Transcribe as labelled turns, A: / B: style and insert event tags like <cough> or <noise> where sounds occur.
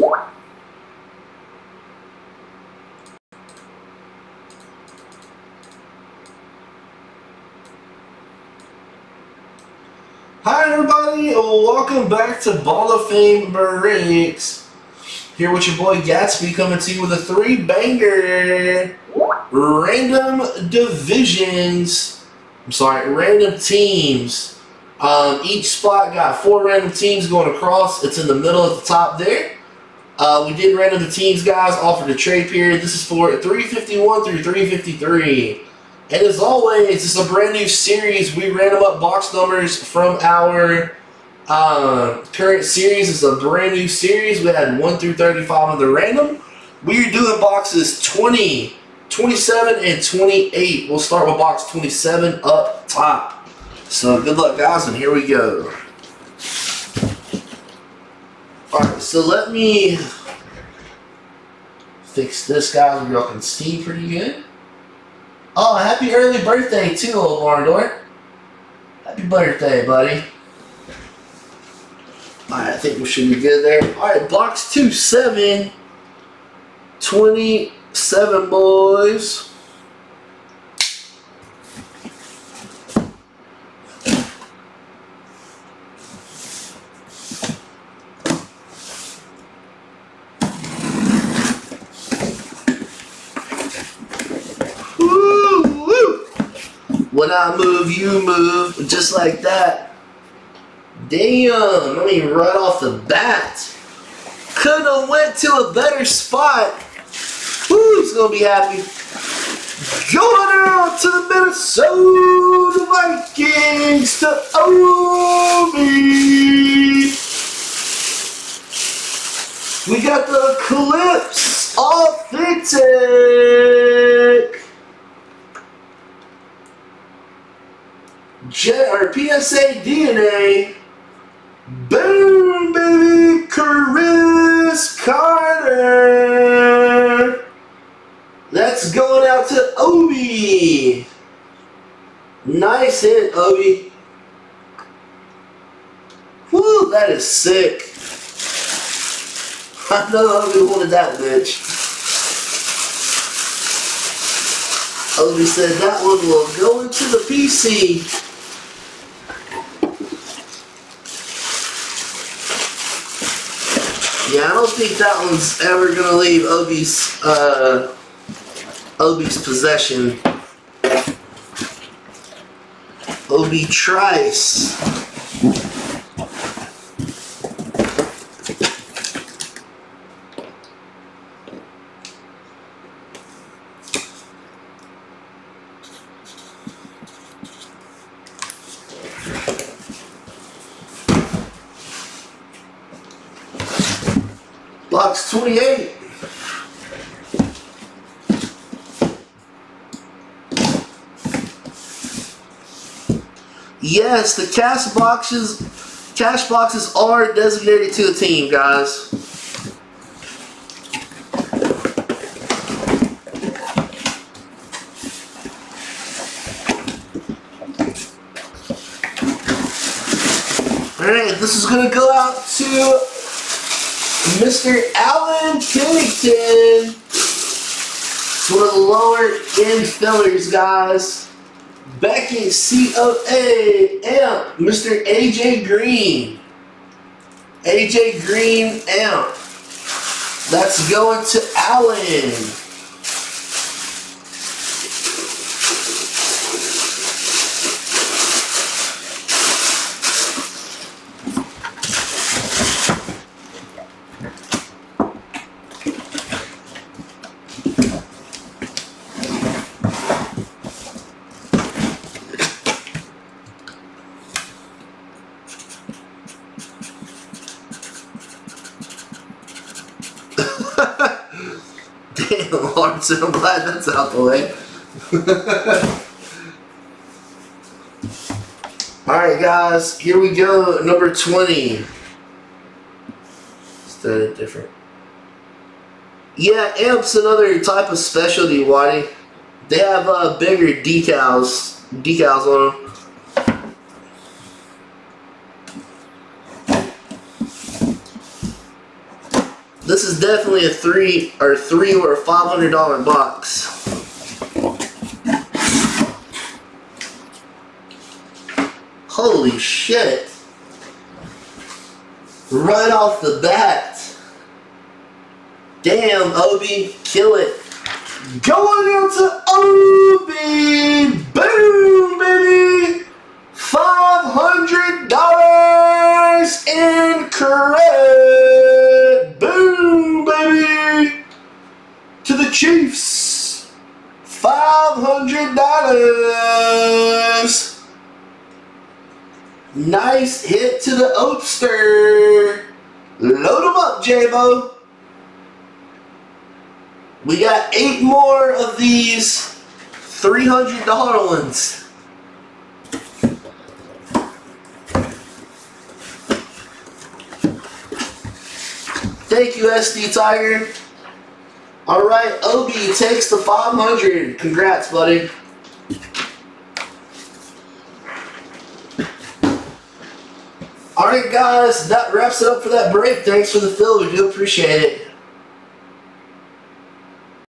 A: Hi everybody, welcome back to Ball of Fame Breaks. Here with your boy Gatsby coming to you with a three banger random divisions. I'm sorry, random teams. Um, each spot got four random teams going across. It's in the middle at the top there. Uh, we did random the teams, guys, offered a trade period. This is for 351 through 353. And as always, it's a brand new series. We random up box numbers from our uh, current series. It's a brand new series. We had 1 through 35 on the random. We're doing boxes 20, 27, and 28. We'll start with box 27 up top. So good luck, guys, and here we go. Alright, so let me fix this, guys, where y'all can see pretty good. Oh, happy early birthday too, old Marndor. Happy birthday, buddy. Alright, I think we should be good there. Alright, box 2, 7. 27, boys. When I move, you move, just like that. Damn, I mean, right off the bat. Couldn't have went to a better spot. Woo, he's gonna be happy. Going out to the Minnesota Vikings to Obi. We got the Eclipse Authentic. Or PSA DNA. Boom, baby, Cris Carter. That's going out to Obi. Nice hit, Obi. Whew, that is sick. <laughs> I know Obi wanted that bitch. Obi said that one will go into the PC. Yeah, I don't think that one's ever gonna leave Obi's uh, Obi's possession. Obi Trice. Box 28. Yes, the cash boxes cash boxes are designated to the team, guys. Alright, this is gonna go out to Mr. Alan Pennington. It's one of the lower end fillers, guys. Beckett COA Amp. Mr. AJ Green. AJ Green Amp. That's going to Alan. Damn, Lawrence, I'm glad that's out the way. Alright, guys, here we go. Number 20. Is that different? Yeah, Amp's another type of specialty, Waddy. They have uh, bigger decals, decals on them. This is definitely a three or three or five hundred dollar box. Holy shit. Right off the bat. Damn, Obi, kill it. Going into Obi! Chiefs! $500! Nice hit to the Oatster. Load them up, J-Bo. We got eight more of these $300 ones. Thank you, SD Tiger. All right, Obi takes the 500. Congrats, buddy. Alright guys, that wraps it up for that break. Thanks for the fill. We do appreciate it.